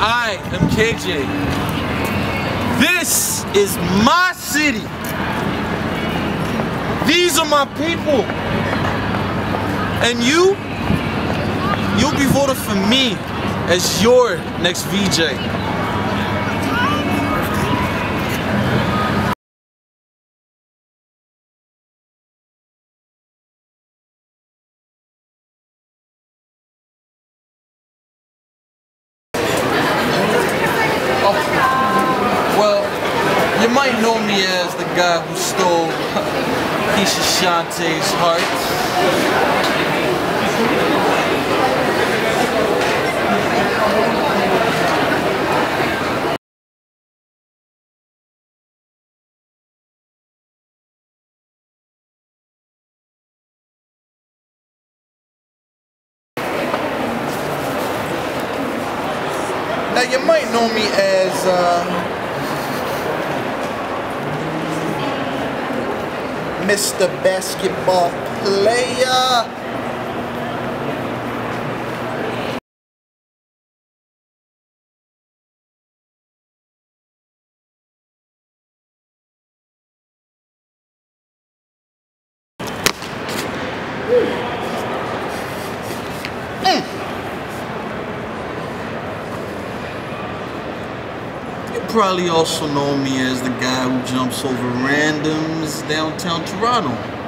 I am KJ. This is my city. These are my people. And you, you'll be voted for me as your next VJ. You might know me as the guy who stole Keisha Chanté's heart. Now you might know me as uh, Mr. Basketball Player. You probably also know me as the guy who jumps over randoms downtown Toronto.